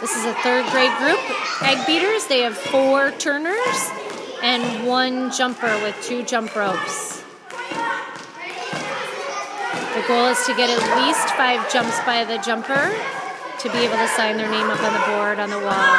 This is a third grade group. Egg beaters, they have four turners and one jumper with two jump ropes. The goal is to get at least five jumps by the jumper to be able to sign their name up on the board on the wall.